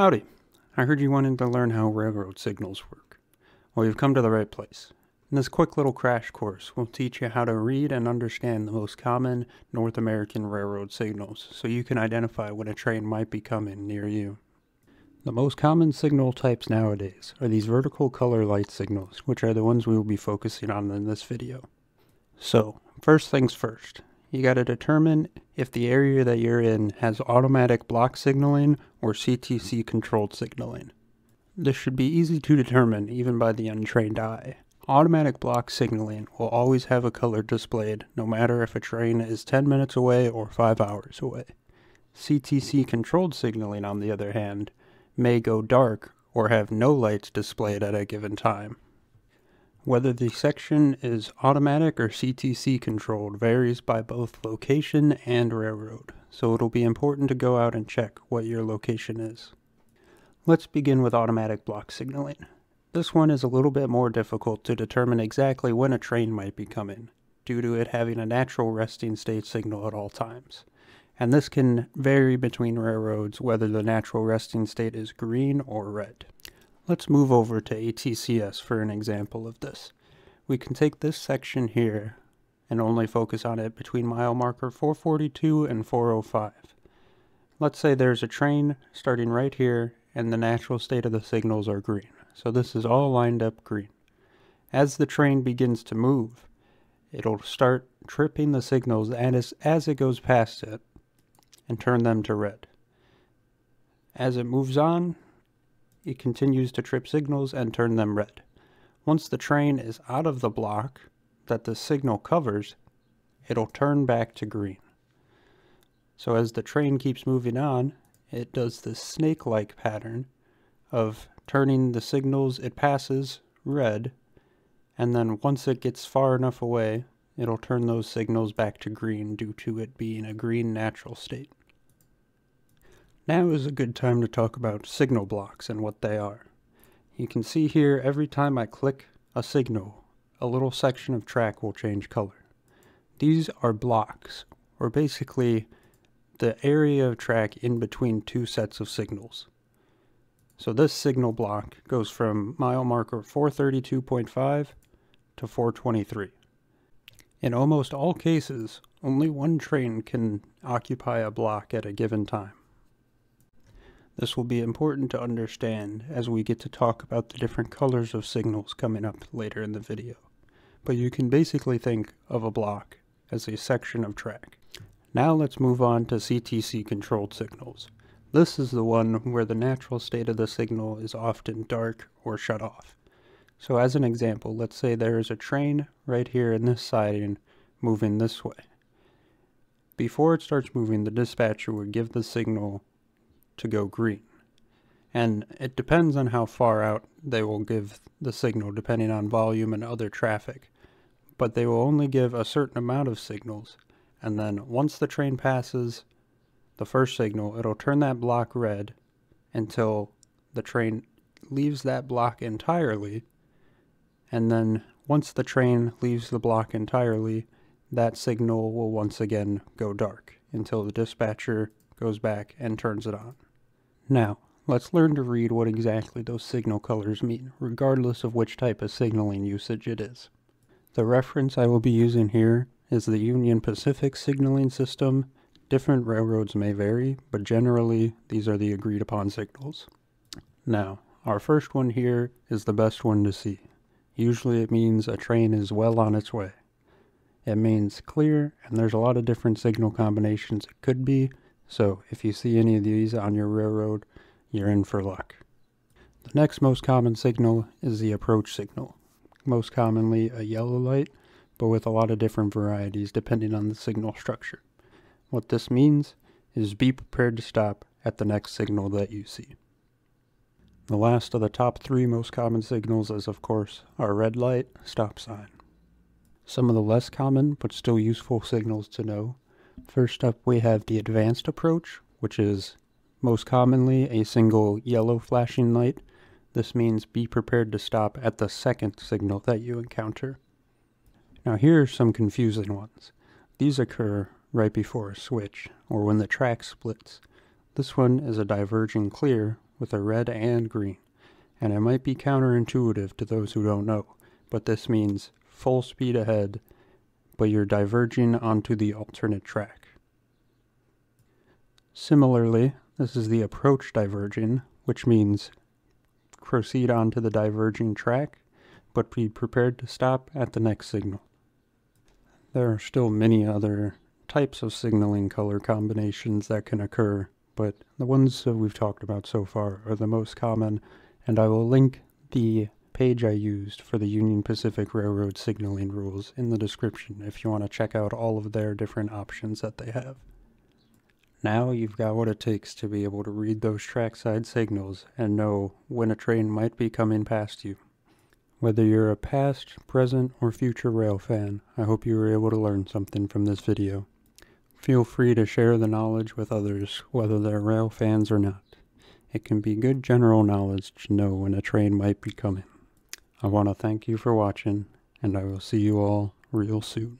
Howdy. I heard you wanted to learn how railroad signals work. Well, you've come to the right place. In this quick little crash course, we'll teach you how to read and understand the most common North American railroad signals so you can identify when a train might be coming near you. The most common signal types nowadays are these vertical color light signals, which are the ones we will be focusing on in this video. So, first things first, you got to determine if the area that you're in has automatic block signaling or CTC controlled signaling. This should be easy to determine even by the untrained eye. Automatic block signaling will always have a color displayed no matter if a train is 10 minutes away or 5 hours away. CTC controlled signaling, on the other hand, may go dark or have no lights displayed at a given time. Whether the section is automatic or CTC controlled varies by both location and railroad, so it'll be important to go out and check what your location is. Let's begin with automatic block signaling. This one is a little bit more difficult to determine exactly when a train might be coming, due to it having a natural resting state signal at all times and this can vary between railroads whether the natural resting state is green or red. Let's move over to ATCS for an example of this. We can take this section here and only focus on it between mile marker 442 and 405. Let's say there's a train starting right here and the natural state of the signals are green. So this is all lined up green. As the train begins to move, it'll start tripping the signals as, as it goes past it, and turn them to red. As it moves on, it continues to trip signals and turn them red. Once the train is out of the block that the signal covers, it'll turn back to green. So as the train keeps moving on, it does this snake-like pattern of turning the signals it passes red, and then once it gets far enough away, it'll turn those signals back to green due to it being a green natural state. Now is a good time to talk about signal blocks and what they are. You can see here every time I click a signal, a little section of track will change color. These are blocks, or basically the area of track in between two sets of signals. So this signal block goes from mile marker 432.5 to 423. In almost all cases, only one train can occupy a block at a given time. This will be important to understand as we get to talk about the different colors of signals coming up later in the video. But you can basically think of a block as a section of track. Now let's move on to CTC controlled signals. This is the one where the natural state of the signal is often dark or shut off. So as an example, let's say there is a train right here in this siding moving this way. Before it starts moving, the dispatcher would give the signal to go green. And it depends on how far out they will give the signal depending on volume and other traffic. But they will only give a certain amount of signals. And then once the train passes the first signal, it'll turn that block red until the train leaves that block entirely. And then once the train leaves the block entirely, that signal will once again go dark until the dispatcher goes back and turns it on. Now, let's learn to read what exactly those signal colors mean, regardless of which type of signaling usage it is. The reference I will be using here is the Union Pacific signaling system. Different railroads may vary, but generally these are the agreed upon signals. Now, our first one here is the best one to see. Usually it means a train is well on its way. It means clear, and there's a lot of different signal combinations it could be, so if you see any of these on your railroad, you're in for luck. The next most common signal is the approach signal, most commonly a yellow light, but with a lot of different varieties depending on the signal structure. What this means is be prepared to stop at the next signal that you see. The last of the top three most common signals is, of course, our red light, stop sign. Some of the less common but still useful signals to know First up, we have the advanced approach, which is most commonly a single yellow flashing light. This means be prepared to stop at the second signal that you encounter. Now here are some confusing ones. These occur right before a switch, or when the track splits. This one is a diverging clear, with a red and green, and it might be counterintuitive to those who don't know, but this means full speed ahead, but you're diverging onto the alternate track. Similarly, this is the approach diverging, which means proceed onto the diverging track, but be prepared to stop at the next signal. There are still many other types of signaling color combinations that can occur, but the ones that we've talked about so far are the most common, and I will link the page I used for the Union Pacific Railroad signaling rules in the description if you want to check out all of their different options that they have. Now you've got what it takes to be able to read those trackside signals and know when a train might be coming past you. Whether you're a past, present, or future rail fan, I hope you were able to learn something from this video. Feel free to share the knowledge with others, whether they're rail fans or not. It can be good general knowledge to know when a train might be coming. I want to thank you for watching, and I will see you all real soon.